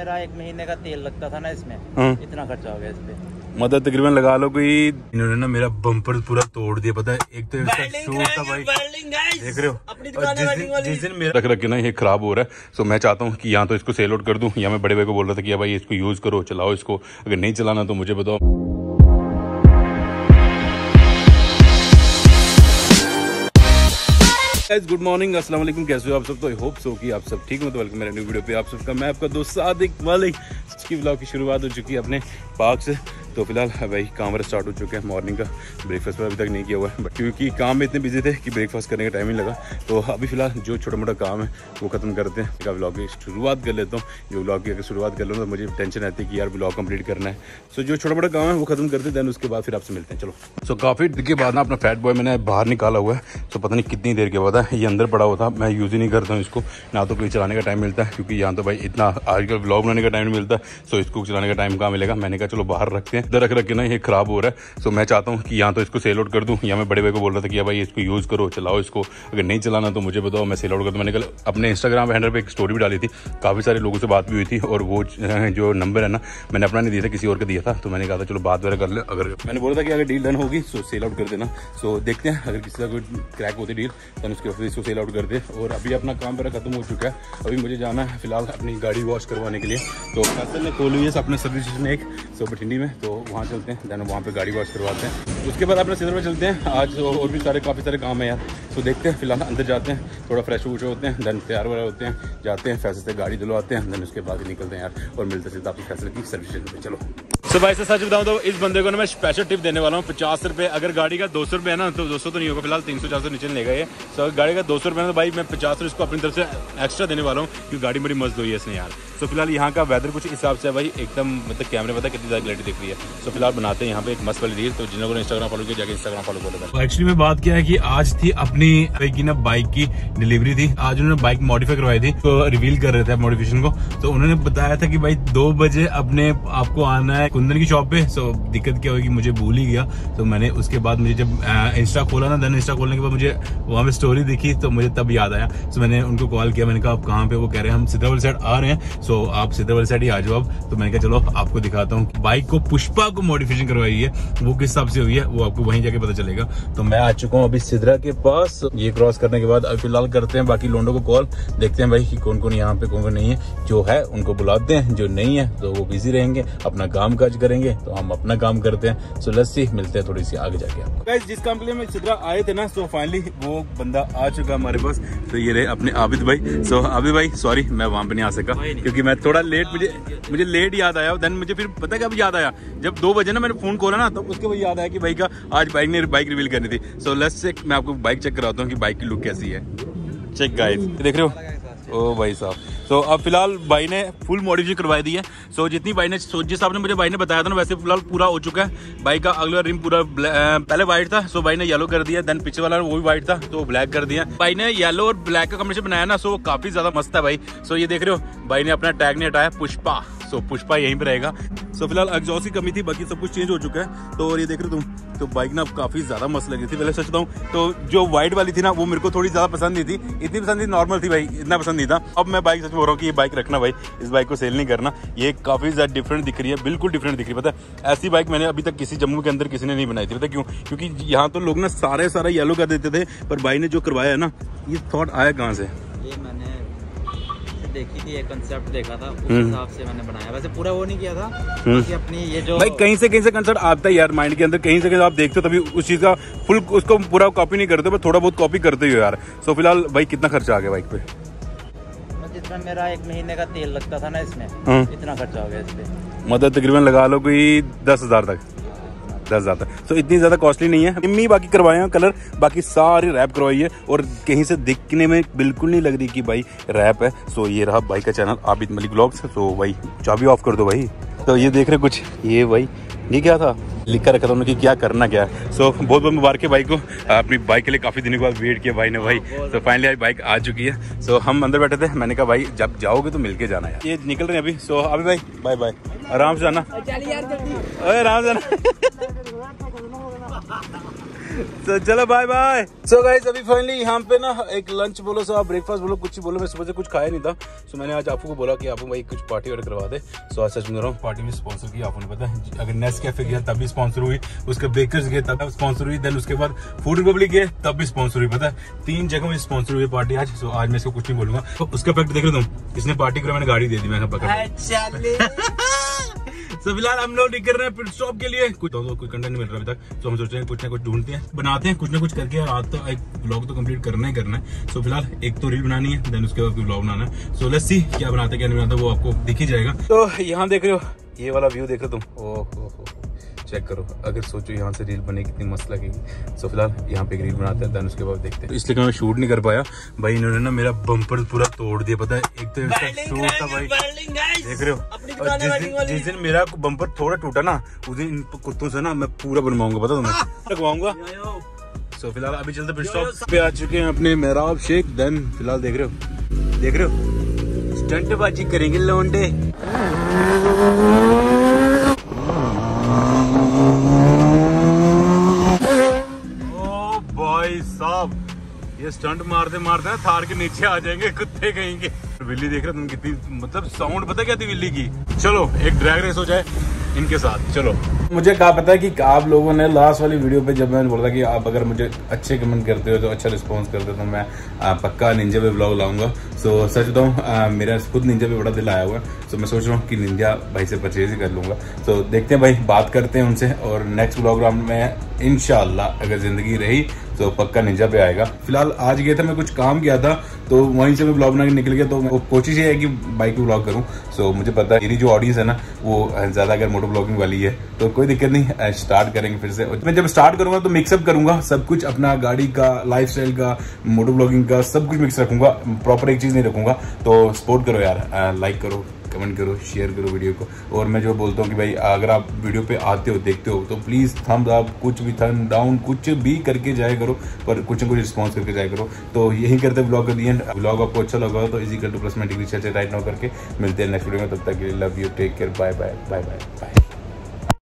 मेरा एक महीने का तेल लगता था ना इसमें। हाँ। इतना खर्चा हो गया इस पे मतलब तकरीबन लगा लो कोई। इन्होंने ना मेरा बम्पर पूरा तोड़ दिया पता है? एक तो इसका शूट था भाई। देख रहे हो? जिस दिन जिस दिन मेरा रख रख के ना ये खराब हो रहा है। सो मैं चाहता हूँ कि यहाँ तो इसको सेल आउट कर दूँ। या मैं बड़े भाई को बोल रहा था कि भाई इसको यूज़ करो चलाओ इसको। अगर नहीं चलाना तो मुझे बताओ। गाइस गुड मॉर्निंग अस्सलाम वालेकुम कैसे हो आप सब? तो आई होप सो कि आप सब ठीक हो। तो वेलकम मेरे न्यू वीडियो पे आप सबका। मैं आपका दोस्त सादिक मालिक की ब्लॉग की शुरुआत हो चुकी है अपने पार्क से। तो फ़िलहाल, भाई, काम वाला स्टार्ट हो चुके हैं। मॉर्निंग का ब्रेकफास्ट पर अभी तक नहीं किया हुआ है बट क्योंकि काम में इतने बिज़ी थे कि ब्रेकफास्ट करने का टाइम ही लगा तो अभी फ़िलहाल जो छोटा मोटा काम है, वो खत्म करते हैं। का ब्लॉग की शुरुआत कर लेता हूँ। जो ब्लॉग की अगर शुरुआत कर लूँ तो मुझे टेंशन रहती है कि यार ब्लॉग कंप्लीट करना है। सो जो छोटा मोटा काम है, वो खत्म करते देन उसके बाद फिर आपसे मिलते हैं। चलो। सो काफ़ी दिन के बाद ना अपना फैट बॉय मैंने बाहर निकाला हुआ है। तो पता नहीं कितनी देर के बाद है, ये अंदर पड़ा हुआ था। मैं यूज़ ही नहीं करता हूँ इसको। ना तो कोई चलाने का टाइम मिलता है, क्योंकि यहाँ तो भाई इतना आजकल ब्लॉग बनाने का टाइम नहीं मिलता। सो इसको चलाने का टाइम कहाँ मिलेगा? मैंने कहा, चलो, बाहर रखते हैं। इधर रख रख के ना ये खराब हो रहा है सो मैं चाहता हूँ कि यहाँ तो इसको सेल आउट कर दूँ। या मैं बड़े भाई को बोल रहा था कि भाई इसको यूज़ करो, चलाओ इसको। अगर नहीं चलाना तो मुझे बताओ, मैं सेल आउट कर दूँ। मैंने कल अपने इंस्टाग्राम हैंडल पर एक स्टोरी भी डाली थी। काफ़ी सारे लोगों से बात भी हुई थी और वो जो नंबर है ना, मैंने अपना नहीं दिया था, किसी और का दिया था। तो मैंने कहा था, चलो बात वगैरह कर ले, अगर मैंने बोला था कि अगर डील डन होगी सो सेल आउट कर देना। सो देखते हैं, अगर किसी का कोई क्रैक होती डील तो उसके बाद इसको सेल आउट कर दे। और अभी अपना काम मेरा खत्म हो चुका है। अभी मुझे जाना है फ़िलहाल अपनी गाड़ी वॉश करवाने के लिए। तो फैसल ने खोली है, अपने सर्विस स्टेशन एक सो बठिंडी में। तो वहाँ चलते हैं। देन वहाँ पे गाड़ी वॉश करवाते हैं। उसके बाद अपने सीधर में चलते हैं। आज और भी सारे, काफ़ी सारे काम है यार। तो देखते हैं, फ़िलहाल अंदर जाते हैं। थोड़ा फ्रेश वूश होते हैं। देन तैयार वगैरह होते हैं। जाते हैं फैसल से गाड़ी दिलवाते हैं। देन उसके बाद निकलते हैं यार। और मिलते सीधा आपकी फैसल की सर्विस स्टेशन तो भाई से सच बताऊँ तो इस बंदे को ना मैं स्पेशल टिप देने वाला हूँ। पचास रुपए, अगर गाड़ी का दो सौ रुपये है ना तो दो सौ तो नहीं होगा, फ़िलहाल तीन सौ, चार सौ नीचे लेगा ये तो अगर गाड़ी का दो सौ रुपये तो भाई मैं पचास रुपये इसको अपनी तरफ़ से एक्स्ट्रा देने वाला हूँ, क्योंकि गाड़ी बड़ी मस्त हुई है इसने यार। तो फ़िलहाल यहाँ का वेदर कुछ हिसाब से भाई, एकदम मतलब कैमरे पता कितनी ज़्यादा क्लैरिटी दिख रही है। तो फ़िलहाल बनाते हैं यहाँ पे एक मस्त वाली रील तो जिन लोगों ने इंस्टाग्राम फॉलो किया जाकर इंस्टाग्राम फॉलो करेगा एक्चुअली में बात क्या है कि आज थी अपनी की ना बाइक की डिलीवरी थी। आज उन्होंने बाइक मॉडिफाई करवाई थी तो रिवील कर रहे थे मॉडिफिकेशन को। तो उन्होंने बताया था कि भाई दो बजे अपने आपको आना है कुंदन की शॉप पे तो दिक्कत क्या होगी मुझे भूल ही गया। तो मैंने उसके बाद मुझे जब इंस्टा खोला ना देन इंस्टा खोलने के बाद मुझे वहाँ पे स्टोरी दिखी तो मुझे तब याद आया। तो मैंने उनको कॉल किया, मैंने कहा, आप कहाँ पे वो कह रहे हैं, हम सिद्धरावल साइड आ रहे हैं। सो आप सिद्धरावल साइड ही आ जाओ अब। तो मैंने कहा, चलो, आपको दिखाता हूँ बाइक को पुष्पा को मॉडिफिकेशन करवाई है। वो किस हिसाब से हुई है, वो आपको वहीं जाके पता चलेगा। तो मैं आ चुका हूँ अभी सिद्धरा के पास। ये क्रॉस करने के बाद अभी फ़िलहाल करते हैं, बाकी लोगों को कॉल देखते हैं भाई कि कौन कौन यहाँ पे कौन कौन नहीं है। जो है, उनको बुलाते हैं, जो नहीं है तो वो बिज़ी रहेंगे। अपना काम काज करेंगे तो हम अपना काम करते हैं। सो लस्सी मिलते हैं थोड़ी सी आगे जाके आपको। जिस काम के लिए मैं सिद्धरा आए थे ना सो फाइनली वो बंदा आ चुका हमारे पास। तो ये रहे अपने आबिद भाई। सो आबिद भाई सॉरी मैं वहाँ पे नहीं आ सका क्योंकि मैं थोड़ा लेट मुझे मुझे लेट याद आया देन मुझे फिर पता कब याद आया? जब दो बजे ना मैंने फ़ोन खोला ना तो उसके बाद याद आया कि भाई का आज बाइक ने बाइक रिवील करनी थी। सो लेट्स मैं आपको बाइक चेक कराता हूँ कि बाइक की लुक कैसी है। चेक गाइस देख रहे हो? ओ भाई साहब। सो अब फ़िलहाल भाई ने फुल मॉडिफिकेशन करवाई दी है। सो जितनी भाई ने जिस हिसाब ने मुझे भाई ने बताया था ना, वैसे फ़िलहाल पूरा हो चुका है। भाई का अगला रिम पूरा पहले व्हाइट था सो भाई ने येलो कर दिया देन पीछे वाला वो भी व्हाइट था तो ब्लैक कर दिया। भाई ने येलो और ब्लैक का कॉम्बिनेशन बनाया ना सो काफ़ी ज़्यादा मस्त है भाई। सो ये देख रहे हो, भाई ने अपना टैग नहीं हटाया, पुष्पा। सो पुष्पा यहीं पर रहेगा। सो फ़िलहाल एग्जॉस्ट की कमी थी, बाकी सब कुछ चेंज हो चुका है। तो ये देख रहे तुम तो बाइक ना काफ़ी ज़्यादा मस्त लगी थी। पहले सच बताऊँ तो जो व्हाइट वाली थी ना, वो मेरे को थोड़ी ज़्यादा पसंद नहीं थी। इतनी पसंद थी नॉर्मल थी भाई, इतना पसंद नहीं था। अब मैं बाइक सच बोल रहा हूँ कि ये बाइक रखना भाई, इस बाइक को सेल नहीं करना। ये काफ़ी ज़्यादा डिफरेंट दिख रही है, बिल्कुल डिफरेंट दिख रही है। पता है, ऐसी बाइक मैंने अभी तक किसी जम्मू के अंदर किसी ने नहीं बनाई थी। पता क्यों? क्योंकि यहाँ तो लोग ना सारे सारा येलो कर देते थे, पर भाई ने जो करवाया है ना, ये थॉट आया कहाँ से? ये मैंने देखी थी एक कंसेप्ट देखा था उस हिसाब से मैंने बनाया। वैसे पूरा वो नहीं किया था कि अपनी ये जो भाई कहीं से कहीं से कंसेप्ट आता है यार माइंड के अंदर। कहीं से कहीं आप देखते हो तभी उस चीज़ का फुल उसको पूरा कॉपी नहीं करते थोड़ा बहुत कॉपी करते हो यार। सो फ़िलहाल भाई कितना खर्चा आ गया बाइक पे? जितना मेरा एक महीने का तेल लगता था ना इसमें इतना खर्चा हो गया इस पे मतलब तकरीबन लगा लो कोई दस हज़ार तक। दस ज़्यादा। तो इतनी ज़्यादा कॉस्टली नहीं है। इम्मी बाकी करवाए हैं कलर बाकी सारी रैप करवाई है और कहीं से दिखने में बिल्कुल नहीं लग रही कि भाई रैप है। सो ये रहा भाई का चैनल आबिद मलिक ब्लॉग्स तो भाई चाबी ऑफ़ कर दो भाई। तो ये देख रहे कुछ? ये भाई ये क्या था? लिखा रखा था उन्होंने कि क्या करना क्या है। सो so, बहुत बहुत मुबारक है भाई को। अपनी बाइक के लिए काफ़ी दिनों के बाद वेट किया भाई ने भाई। तो फाइनली आज बाइक आ चुकी है। सो so, हम अंदर बैठे थे। मैंने कहा भाई जब जाओगे तो मिलके जाना है ये निकल रहे हैं अभी। सो so, अभी भाई बाय बाय आराम से जाना। अरे आराम से जाना। तो चलो बाय बाय सो गाइस अभी फाइनली यहाँ पे ना एक लंच बोलो सो आप ब्रेकफास्ट बोलो कुछ ही बोलो मैं सुबह से कुछ खाया नहीं था। सो मैंने आज आपको बोला कि आपको भाई कुछ पार्टी ऑर्डर करवा दे। सो आज सच में रहा हूँ पार्टी में स्पॉन्सर किया आपको पता है? अगर नेस कैफ़े गया तब भी स्पॉन्सर हुई। उसके बेकर्स गए तब स्पॉन्सर हुई। देन उसके बाद फ़ूड रिपब्लिक गए तब भी स्पॉन्सर हुई पता है? तीन जगह में स्पॉन्सर हुई पार्टी आज। सो आज मैं इसको कुछ नहीं बोलूँगा। तो उसका फैक्ट देख रहे तुम इसने पार्टी करा मैंने गाड़ी दे दी मैं पकड़ सो फ़िलहाल हम लोग निकल रहे हैं पिट स्टॉप के लिए। कुछ तो कोई कंटेंट मिल रहा अभी तक तो हम सोच रहे हैं कुछ ना कुछ ढूंढते हैं, बनाते हैं, कुछ ना कुछ करके आज तो एक ब्लॉग तो कंप्लीट करना ही करना है। सो फ़िलहाल एक तो रील बनानी है देन उसके बाद ब्लॉग बनाना है। सो लेट्स सी क्या बनाते, क्या नहीं बनाते, वो आपको दिख ही जाएगा। तो यहाँ देख रहे हो, ये वाला व्यू देख रहे हो तुम? ओह हो हो चेक करो। अगर सोचो यहाँ से रील बने कितनी मस्त लगेगी। सो फ़िलहाल यहाँ पे एक रील बनाते हैं देन उसके बाद देखते हैं। इसलिए मैं शूट नहीं कर पाया। भाई इन्होंने ना मेरा बम्पर पूरा तोड़ दिया पता है? एक तो शूट था भाई। देख रहे हो? और जिस दिन जिस दिन मेरा बम्पर थोड़ा टूटा ना उस दिन इन कुत्तों से ना मैं पूरा बनवाऊँगा पता तुम्हें? लगवाऊँगा सो फ़िलहाल अभी चलते फिर स्टॉप पे आ चुके हैं अपने मेहराब शेख देन फ़िलहाल देख रहे हो। देख रहे हो? स्टंट बाजी करेंगे लौंडे ओ भाई साहब स्टंट मारते मारते ना थार के नीचे आ जाएँगे, कुत्ते कहेंगे। बिल्ली देख रहे तुम कितनी मतलब साउंड पता क्या थी बिल्ली की? चलो, एक ड्रैग रेस हो जाए। इनके साथ, चलो। मुझे कहा, पता है कि आप लोगों ने लास्ट वाली वीडियो पे जब मैंने बोला कि आप अगर मुझे अच्छे कमेंट करते हो तो अच्छा रिस्पांस करते हो तो मैं पक्का निंजा पे ब्लॉग लाऊँगा। सो सच बताऊँ मेरा खुद निंजा पे बड़ा दिल आया हुआ है। सो मैं सोच रहा हूँ कि निंजा भाई से परचेज ही कर लूँगा। सो देखते हैं भाई, बात करते हैं उनसे और नेक्स्ट ब्लॉग राउंड में इनशाला अगर ज़िंदगी रही तो पक्का निंजा पे आएगा। फ़िलहाल आज गया था, मैं कुछ काम किया था तो वहीं से मैं ब्लॉग बना के निकल गया तो कोशिश ये है कि बाइक पे ब्लॉग करूँ। सो मुझे पता है, मेरी जो ऑडियंस है ना, वो ज़्यादा अगर मोटो ब्लॉगिंग वाली है तो कोई दिक्कत नहीं स्टार्ट करेंगे फिर से। मैं जब स्टार्ट करूँगा तो मिक्सअप करूँगा, सब कुछ अपना गाड़ी का लाइफ का मोटो ब्लॉगिंग का, सब कुछ मिक्स रखूँगा प्रॉपर एक चीज़ नहीं रखूँगा। तो सपोर्ट करो यार लाइक करो। कमेंट करो शेयर करो वीडियो को। और मैं जो बोलता हूँ कि भाई, अगर आप वीडियो पे आते हो, देखते हो तो प्लीज़ थम्स आप कुछ भी थम डाउन कुछ भी करके जाया करो, पर कुछ ना कुछ रिस्पॉन्स करके जाया करो। तो यही करते ब्लॉग कर दिए ब्लॉग आपको अच्छा लगा तो इजी कर टू प्लस मैं डिग्री राइट नाउ करके मिलते हैं नेक्स्ट वीडियो में। तब तक love you take care bye bye bye bye bye